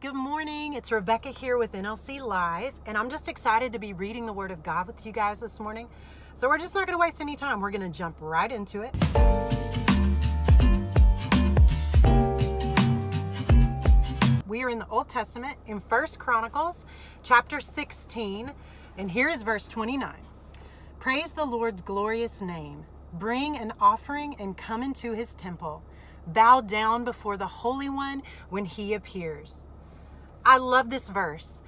Good morning. It's Rebecca here with NLC Live, and I'm just excited to be reading the Word of God with you guys this morning. So, we're just not going to waste any time. We're going to jump right into it. We are in the Old Testament in First Chronicles chapter 16, and here is verse 29. Praise the Lord's glorious name. Bring an offering and come into his temple. Bow down before the Holy One when he appears. I love this verse.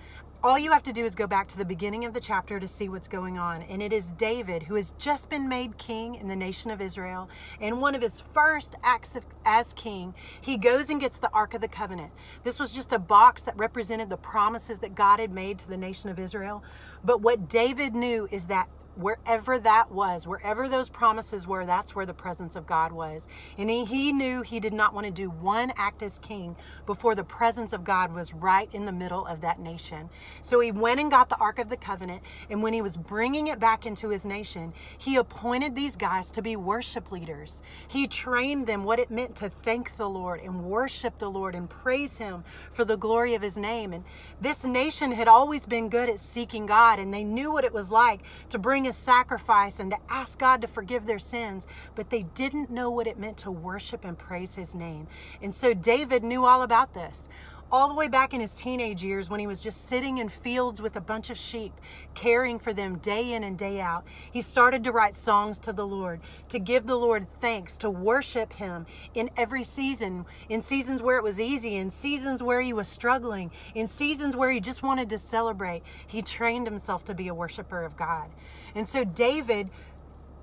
All you have to do is go back to the beginning of the chapter to see what's going on. And it is David who has just been made king in the nation of Israel. And one of his first acts of, as king, he goes and gets the Ark of the Covenant. This was just a box that represented the promises that God had made to the nation of Israel. But what David knew is that wherever that was, wherever those promises were, that's where the presence of God was. And he, he, knew he did not want to do one act as king before the presence of God was right in the middle of that nation. So he went and got the Ark of the Covenant. And when he was bringing it back into his nation, he appointed these guys to be worship leaders. He trained them what it meant to thank the Lord and worship the Lord and praise him for the glory of his name. And this nation had always been good at seeking God, and they knew what it was like to bring sacrifice and to ask God to forgive their sins, but they didn't know what it meant to worship and praise his name. And so David knew all about this all the way back in his teenage years when he was just sitting in fields with a bunch of sheep, caring for them day in and day out. He started to write songs to the Lord, to give the Lord thanks, to worship him in every season, in seasons where it was easy, in seasons where he was struggling, in seasons where he just wanted to celebrate. He trained himself to be a worshiper of God. And so David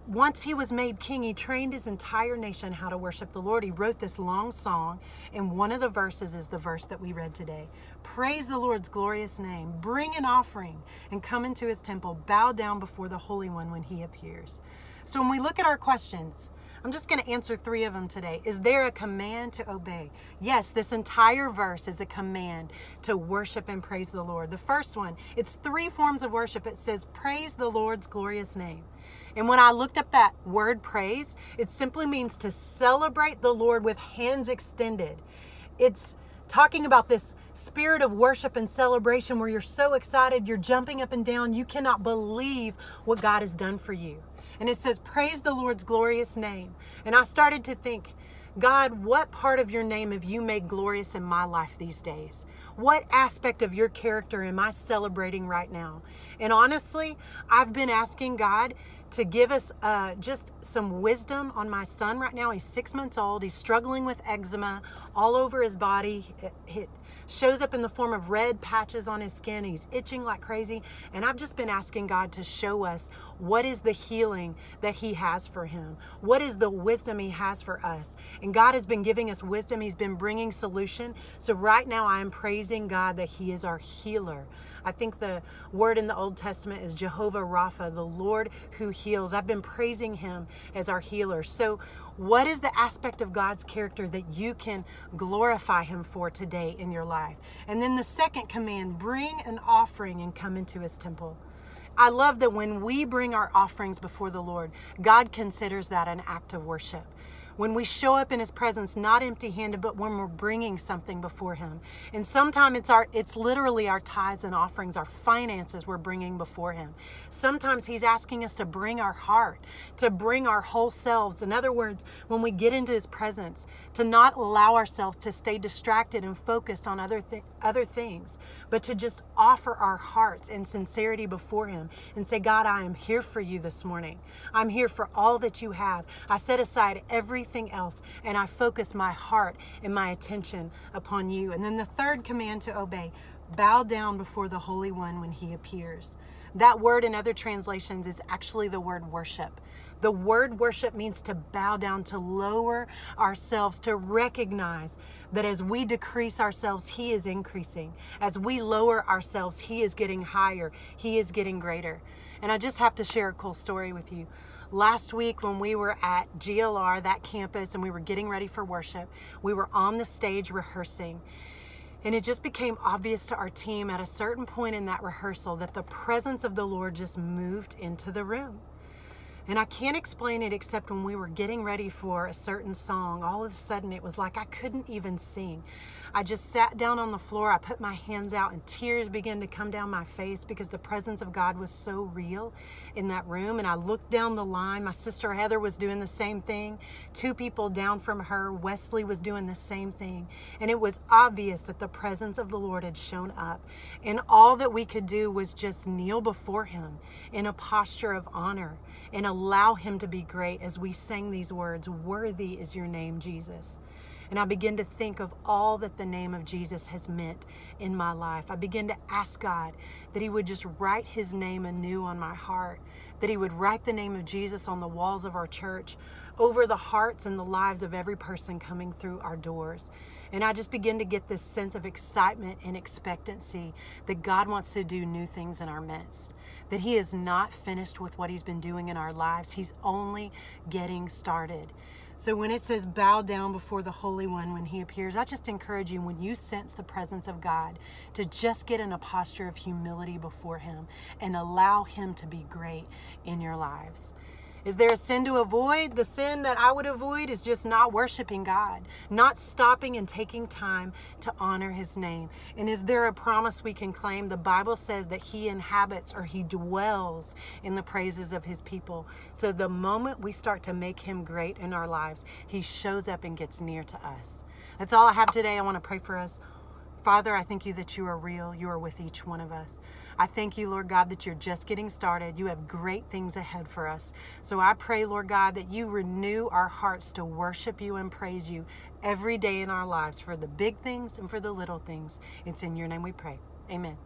once he was made king, he trained his entire nation how to worship the Lord. He wrote this long song, and one of the verses is the verse that we read today. Praise the Lord's glorious name. Bring an offering and come into his temple. Bow down before the Holy One when he appears. So when we look at our questions, I'm just going to answer three of them today. Is there a command to obey? Yes, this entire verse is a command to worship and praise the Lord. The first one, it's three forms of worship. It says, Praise the Lord's glorious name. And when I looked up that word praise, it simply means to celebrate the Lord with hands extended. It's talking about this spirit of worship and celebration where you're so excited, you're jumping up and down, you cannot believe what God has done for you and it says, Praise the Lord's glorious name. And I started to think, God, what part of your name have you made glorious in my life these days? What aspect of your character am I celebrating right now? And honestly, I've been asking God to give us uh, just some wisdom on my son right now. He's six months old. He's struggling with eczema all over his body. It, it, shows up in the form of red patches on his skin. He's itching like crazy. And I've just been asking God to show us what is the healing that He has for him? What is the wisdom He has for us? And God has been giving us wisdom. He's been bringing solution. So right now I am praising God that He is our healer. I think the word in the Old Testament is Jehovah Rapha, the Lord who heals. I've been praising him as our healer. So, what is the aspect of God's character that you can glorify him for today in your life? And then the second command bring an offering and come into his temple. I love that when we bring our offerings before the Lord, God considers that an act of worship when we show up in his presence not empty-handed but when we're bringing something before him. And sometimes it's our it's literally our tithes and offerings our finances we're bringing before him. Sometimes he's asking us to bring our heart to bring our whole selves. In other words when we get into his presence to not allow ourselves to stay distracted and focused on other th- other things but to just offer our hearts in sincerity before him and say god i am here for you this morning. I'm here for all that you have. I set aside every everything else and I focus my heart and my attention upon you. And then the third command to obey bow down before the Holy One when he appears. That word in other translations is actually the word worship. The word worship means to bow down, to lower ourselves, to recognize that as we decrease ourselves, He is increasing. As we lower ourselves, He is getting higher, He is getting greater. And I just have to share a cool story with you last week when we were at GLR, that campus, and we were getting ready for worship, we were on the stage rehearsing. And it just became obvious to our team at a certain point in that rehearsal that the presence of the Lord just moved into the room. And I can't explain it except when we were getting ready for a certain song, all of a sudden it was like I couldn't even sing. I just sat down on the floor. I put my hands out, and tears began to come down my face because the presence of God was so real in that room. And I looked down the line. My sister Heather was doing the same thing. Two people down from her, Wesley was doing the same thing. And it was obvious that the presence of the Lord had shown up. And all that we could do was just kneel before Him in a posture of honor and allow Him to be great as we sang these words Worthy is your name, Jesus. And I begin to think of all that the name of Jesus has meant in my life. I begin to ask God that He would just write His name anew on my heart, that He would write the name of Jesus on the walls of our church, over the hearts and the lives of every person coming through our doors. And I just begin to get this sense of excitement and expectancy that God wants to do new things in our midst. That He is not finished with what He's been doing in our lives, He's only getting started. So when it says bow down before the Holy One when He appears, I just encourage you when you sense the presence of God to just get in a posture of humility before Him and allow Him to be great in your lives. Is there a sin to avoid? The sin that I would avoid is just not worshiping God, not stopping and taking time to honor His name. And is there a promise we can claim? The Bible says that He inhabits or He dwells in the praises of His people. So the moment we start to make Him great in our lives, He shows up and gets near to us. That's all I have today. I want to pray for us. Father, I thank you that you are real. You are with each one of us. I thank you, Lord God, that you're just getting started. You have great things ahead for us. So I pray, Lord God, that you renew our hearts to worship you and praise you every day in our lives for the big things and for the little things. It's in your name we pray. Amen.